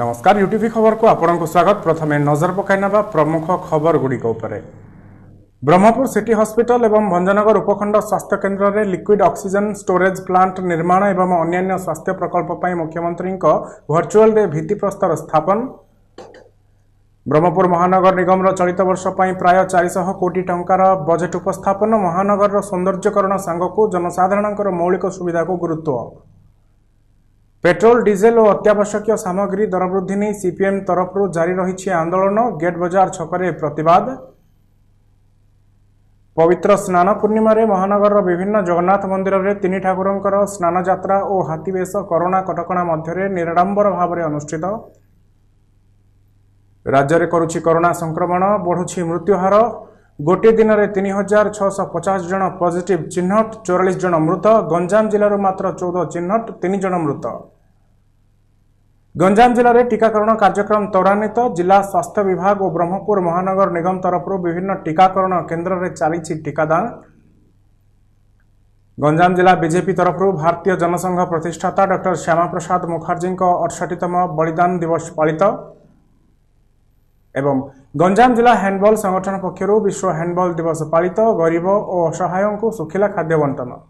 ନମସ୍କାର ୟୁଟିଭି ଖବରକୁ ଆପଣଙ୍କୁ ସ୍ୱାଗତ ପ୍ରଥମେ ନଜର ପକାଇ ନେବା ପ୍ରମୁଖ ଖବରଗୁଡ଼ିକ ଉପରେ ବ୍ରହ୍ମପୁର ସିଟି ହସ୍ପିଟାଲ ଏବଂ ଭଞ୍ଜନଗର ଉପଖଣ୍ଡ ସ୍ୱାସ୍ଥ୍ୟକେନ୍ଦ୍ରରେ ଲିକ୍ୱିଡ୍ ଅକ୍ସିଜେନ୍ ଷ୍ଟୋରେଜ୍ ପ୍ଲାଣ୍ଟ ନିର୍ମାଣ ଏବଂ ଅନ୍ୟାନ୍ୟ ସ୍ୱାସ୍ଥ୍ୟ ପ୍ରକଳ୍ପ ପାଇଁ ମୁଖ୍ୟମନ୍ତ୍ରୀଙ୍କ ଭର୍ଚୁଆଲରେ ଭିତ୍ତିପ୍ରସ୍ତର ସ୍ଥାପନ ବ୍ରହ୍ମପୁର ମହାନଗର ନିଗମର ଚଳିତ ବର୍ଷ ପାଇଁ ପ୍ରାୟ ଚାରିଶହ କୋଟି ଟଙ୍କାର ବଜେଟ୍ ଉପସ୍ଥାପନ ମହାନଗରର ସୌନ୍ଦର୍ଯ୍ୟକରଣ ସାଙ୍ଗକୁ ଜନସାଧାରଣଙ୍କର ମୌଳିକ ସୁବିଧାକୁ ଗୁରୁତ୍ୱ পেট্রোল ডিজেল ও অত্যাবশ্যকীয় সামগ্রী দরবৃদ্ধি নিয়ে সিপিএম তরফর জারি রয়েছে আন্দোলন গেট বজার ছকরে প্রতবাদ পবিত্র স্নান পূর্ণিমার মহানগরের বিভিন্ন জগন্নাথ মন্দিরের তিন ঠাকুরঙ্কর স্নানযাত্রা ও হাতীবেশ করোনা কটকা মধ্যে নিরাড়ম্বর ভাবে অনুষ্ঠিত রাজ্যের করুছি করোনা সংক্রমণ বড়ুছি মৃত্যুহার গোটি দিনের তিন হাজার ছশ পচাশ জন পজিটিভ চিহ্নট চৌরাশ জন মৃত গঞ্জাম জেলার মাত্র চৌদ চিহ্নট তিন জন মৃত ଗଞ୍ଜାମ ଜିଲ୍ଲାରେ ଟିକାକରଣ କାର୍ଯ୍ୟକ୍ରମ ତ୍ୱରାନ୍ୱିତ ଜିଲ୍ଲା ସ୍ୱାସ୍ଥ୍ୟ ବିଭାଗ ଓ ବ୍ରହ୍ମପୁର ମହାନଗର ନିଗମ ତରଫରୁ ବିଭିନ୍ନ ଟିକାକରଣ କେନ୍ଦ୍ରରେ ଚାଲିଛି ଟିକାଦାନ ଗଞ୍ଜାମ ଜିଲ୍ଲା ବିଜେପି ତରଫରୁ ଭାରତୀୟ ଜନସଂଘ ପ୍ରତିଷ୍ଠାତା ଡକ୍ଟର ଶ୍ୟାମାପ୍ରସାଦ ମୁଖାର୍ଜୀଙ୍କ ଅଠଷଠିତମ ବଳିଦାନ ଦିବସ ପାଳିତ ଏବଂ ଗଞ୍ଜାମ ଜିଲ୍ଲା ହ୍ୟାଣ୍ଡବଲ୍ ସଂଗଠନ ପକ୍ଷରୁ ବିଶ୍ୱ ହ୍ୟାଣ୍ଡବଲ୍ ଦିବସ ପାଳିତ ଗରିବ ଓ ଅସହାୟଙ୍କୁ ଶୁଖିଲା ଖାଦ୍ୟ ବଣ୍ଟନ